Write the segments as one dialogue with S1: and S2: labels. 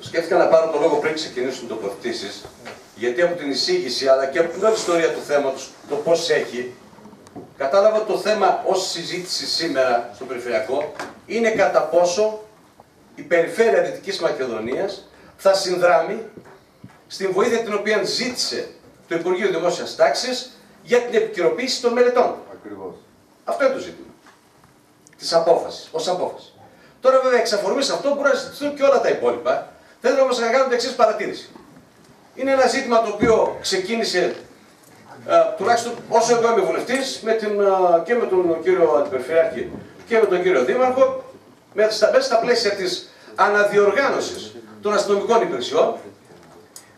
S1: Σκέφτηκα να πάρω το λόγο πριν ξεκινήσουν τοποθετήσεις, γιατί από την εισήγηση αλλά και από την όλη ιστορία του θέματος, το πώς έχει, κατάλαβα το θέμα ως συζήτηση σήμερα στο Περιφερειακό είναι κατά πόσο η περιφέρεια Δυτικής Μακεδονίας θα συνδράμει στην βοήθεια την οποία ζήτησε το Υπουργείο Δημόσιας Τάξης για την επικαιροποίηση των μελετών.
S2: Ακριβώς.
S1: Αυτό είναι το ζήτημα. Της απόφασης, ως απόφασης. Τώρα, βέβαια, εξ αφορμή αυτό μπορούν να συζητηθούν και όλα τα υπόλοιπα. Θέλω όμω να κάνω την εξής παρατήρηση. Είναι ένα ζήτημα το οποίο ξεκίνησε ε, τουλάχιστον όσο εγώ είμαι βουλευτής και με τον κύριο Αντιπεριφερειάρχη και με τον κύριο Δήμαρχο μέσα στα, μέσα στα πλαίσια της αναδιοργάνωσης των αστυνομικών υπηρεσιών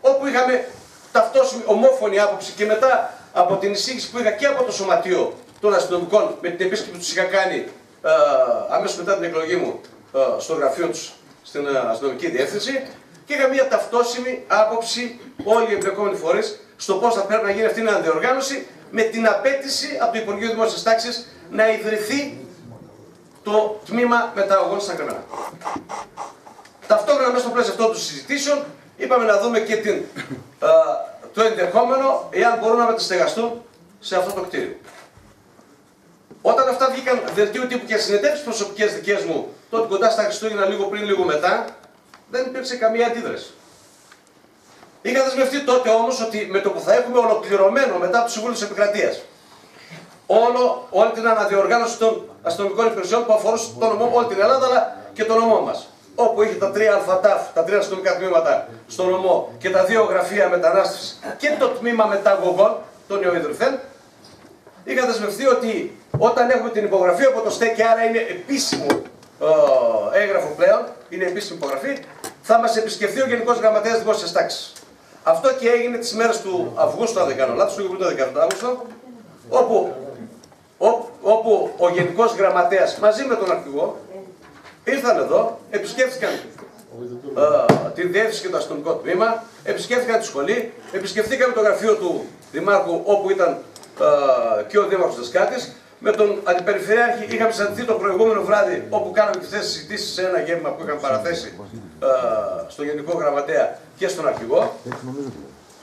S1: όπου είχαμε ταυτόσιμη ομόφωνη άποψη και μετά από την εισήγηση που είχα και από το Σωματείο των Αστυνομικών με την επίσκεψη που τους είχα κάνει ε, αμέσως μετά την εκλογή μου ε, στο γραφείο τους στην ε, αστυνομική διεύθυνση και είχα μια ταυτόσιμη άποψη όλοι οι εμπλεκόμενοι φορείς στο πώς θα πρέπει να γίνει αυτή η αναδιοργάνωση με την απέτηση από το Υπουργείο Δημόσιας Τάξης να ιδρυθεί το τμήμα μεταγωγών στα Κρεμένα. Ταυτόχρονα μέσα στο πλαίσιο αυτών των συζητήσεων είπαμε να δούμε και την, α, το ενδεχόμενο εάν μπορούν να μεταστεγαστούν σε αυτό το κτίριο. Όταν αυτά βγήκαν δελτίου τύπου και συνεντεύξει προσωπικές δικές μου, τότε κοντά στα Χριστούγεννα, λίγο πριν, λίγο μετά, δεν υπήρξε καμία αντίδραση. Είχα δεσμευτεί τότε όμως ότι με το που θα έχουμε ολοκληρωμένο μετά από το Συμβούλιο τη Επικρατείας όλο, όλη την αναδιοργάνωση των αστυνομικών υπηρεσιών που αφορούσε το νομό, όλη την Ελλάδα αλλά και το νομό μας. Όπου είχε τα τρία αλφατάφ, τα τρία αστυνομικά τμήματα στο νομό και τα δύο γραφεία μετανάστευσης και το τμήμα μεταγωγών, τον νεοειδρυθέν, είχα δεσμευτεί ότι όταν έχουμε την υπογραφή από το ΣΤΕ και άρα είναι επίσημο ε, έγγραφο πλέον, είναι επίσημη υπογραφή, θα μας επισκεφθεί ο Γενικός Γραμματέας Δημόσιας Τάξης. Αυτό και έγινε τις μέρες του Αυγούστου, αν δεν κάνω λάθος, του 10 Αύγουστο, όπου όπου ο Γενικός Γραμματέας μαζί με τον Αρχηγό ήρθαν εδώ, επισκέφθηκαν ε, τη διεύθυνση και το αστυνομικό τμήμα, επισκέφθηκαν τη σχολή, επισκεφθήκαμε το γραφείο του Δημάρχου όπου ήταν ε, και ο Δήμαρχος Δεσκάτης, με τον Αντιπεριφερειάρχη είχαμε συναντηθεί το προηγούμενο βράδυ όπου κάναμε και αυτές τις συζητήσεις σε ένα γεύμα που είχαν παραθέσει ε, στο Γενικό Γραμματέα και στον Αρχηγό.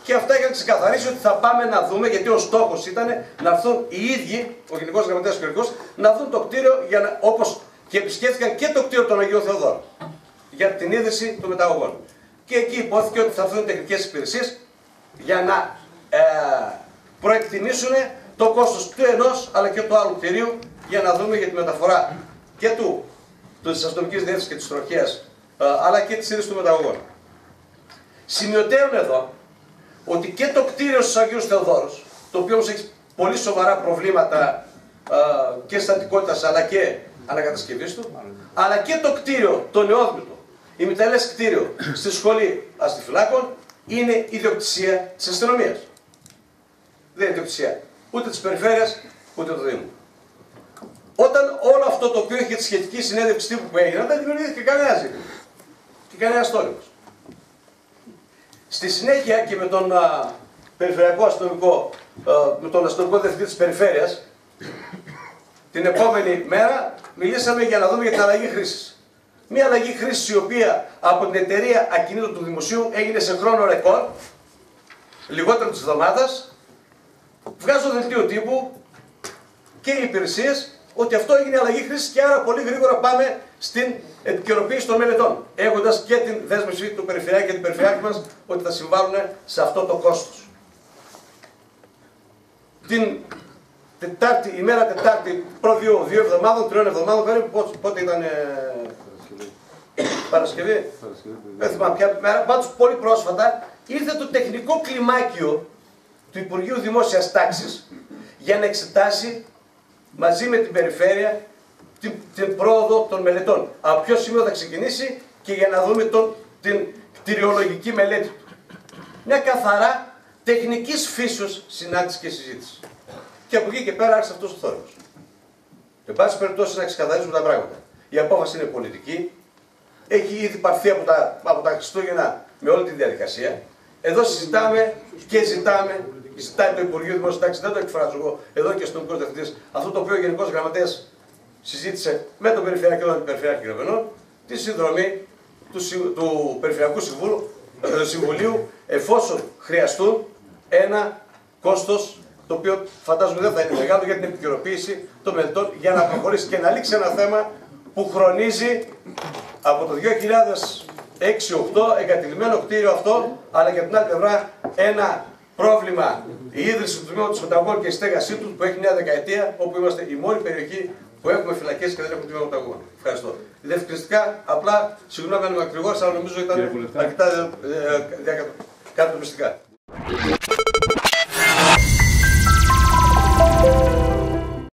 S1: Και αυτά για να ξεκαθαρίσει ότι θα πάμε να δούμε, γιατί ο στόχος ήταν να έρθουν οι ίδιοι, ο Γενικός Γραμματέας και ο να δουν το κτίριο για να, όπως και επισκέφθηκαν και το κτίριο των Αγίων Θεοδόρων για την είδηση των μεταγωγών. Και εκεί υπόθηκε ότι θα έρθουν τεχνικές υπηρεσίες για να ε, προεκτιμήσουν το κόστος του ενός αλλά και του άλλου κτίριου για να δούμε για τη μεταφορά και του της αστυνομικής διεύθυνσης και της τροχέας ε, αλλά και της είδηση των μεταγωγών. Σημειωτέων εδώ ότι και το κτίριο στους Αγίους Θεοδόρους, το οποίο όμως έχει πολύ σοβαρά προβλήματα α, και στατικότητας αλλά και ανακατασκευής του, αλλά και το κτίριο, το νεόδμητο, η μητελές κτίριο στη σχολή αστυφυλάκων είναι ιδιοκτησία της αστυνομίας. Δεν είναι ιδιοκτησία ούτε της περιφέρειας, ούτε του Δήμου. Όταν όλο αυτό το οποίο είχε τη σχετική συνέντευξη τύπου που έγινε, δεν δημιουργήθηκε κανένα ζήτημα. Και κανένας τόλμος. Στη συνέχεια και με τον α, περιφερειακό αστυνομικό, α, με τον αστυνομικό διευθυντή της περιφέρειας, την επόμενη μέρα μιλήσαμε για να δούμε για την αλλαγή χρήσης. Μια αλλαγή χρήσης η οποία από την εταιρεία ακινήτων του δημοσίου έγινε σε χρόνο ρεκόρ, λιγότερο της εβδομάδας, βγάζω δελτίο τύπου και οι υπηρεσίες ότι αυτό έγινε αλλαγή χρήσης και άρα πολύ γρήγορα πάμε στην επικαιροποίηση των μελετών. Έχοντας και την δέσμευση του Περιφερειάρχη και την Περιφερειάρχη μας ότι θα συμβάλλουν σε αυτό το κόστος. Την Τετάρτη, ημέρα Τετάρτη, προ δύο, δύο εβδομάδων, τριών εβδομάδων περίπου, πότε ήταν. Ε... Παρασκευή. Δεν θυμάμαι ποια μέρα. Πάντως πολύ πρόσφατα ήρθε το τεχνικό κλιμάκιο του Υπουργείου Δημόσιας Τάξης για να εξετάσει μαζί με την περιφέρεια την, την πρόοδο των μελετών. Από ποιο σημείο θα ξεκινήσει και για να δούμε τον, την κτηριολογική μελέτη του. Μια καθαρά τεχνικής φύσεως συνάντηση και συζήτηση. Και από εκεί και πέρα άρχισε αυτός ο θόρυβος. Εν πάση περιπτώσει να ξεκαθαρίσουμε τα πράγματα. Η απόφαση είναι πολιτική, έχει ήδη πάρθει από τα, από τα Χριστούγεννα με όλη τη διαδικασία. Εδώ συζητάμε και ζητάμε ζητάει το Υπουργείο Δημόσιας Τάξης, δεν το εκφράζω εγώ εδώ και στον Διευθυντής, αυτό το οποίο ο Γενικός Γραμματέας συζήτησε με τον Περιφερειακό και τον Περιφερειακό Γρεβενών τη συνδρομή του, του Περιφερειακού Συμβούλου, ε, Συμβουλίου εφόσον χρειαστούν ένα κόστος το οποίο φαντάζομαι δεν θα είναι μεγάλο για την επικαιροποίηση των μελετών για να προχωρήσει και να λήξει ένα θέμα που χρονίζει από το 2006-2008 εγκατηλημένο κτίριο αυτό, αλλά και από την άλλη πλευρά ένα πρόβλημα η ίδρυση του τμήματος μεταγών και η στέγασή τους που έχει μια δεκαετία, όπου είμαστε η μόνη περιοχή που έχουμε φυλακέ και δεν έχουμε τμήμα μεταγών. Ευχαριστώ. Διευκρινιστικά, απλά συγγνώμη αν είμαι ακριβώς, αλλά νομίζω ήταν αρκετά ε, ε, διακατοπιστικά.